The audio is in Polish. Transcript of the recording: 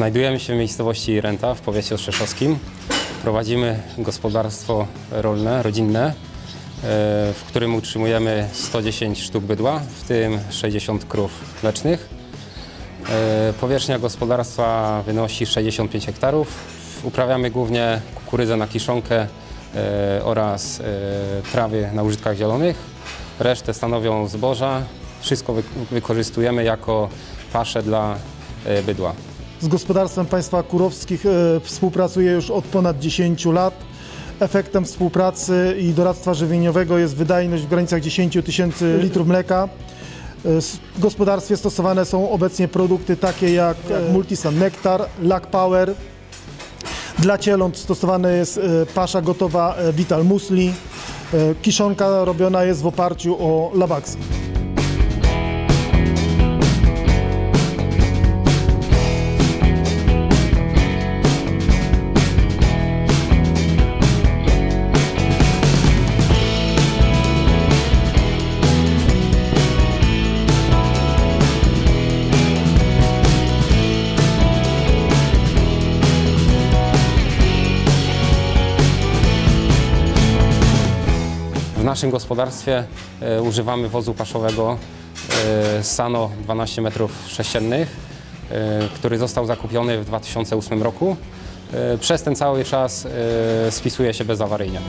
Znajdujemy się w miejscowości Renta w powiecie ostrzeszowskim. Prowadzimy gospodarstwo rolne, rodzinne, e, w którym utrzymujemy 110 sztuk bydła, w tym 60 krów mlecznych. E, Powierzchnia gospodarstwa wynosi 65 hektarów. Uprawiamy głównie kukurydzę na kiszonkę e, oraz trawy na użytkach zielonych. Resztę stanowią zboża. Wszystko wy- wykorzystujemy jako paszę dla bydła. Z gospodarstwem państwa kurowskich e, współpracuję już od ponad 10 lat. Efektem współpracy i doradztwa żywieniowego jest wydajność w granicach 10 tysięcy litrów mleka. E, W gospodarstwie stosowane są obecnie produkty takie jak e, Multisan Nectar, Lac Power. Dla cieląt stosowana jest pasza gotowa Vital Musli. Kiszonka robiona jest w oparciu o Lavaxi. Naszym gospodarstwie e, używamy wozu paszowego e, Sano 12 metrów sześciennych, e, który został zakupiony w 2008 roku. Przez ten cały czas spisuje się bezawaryjnie.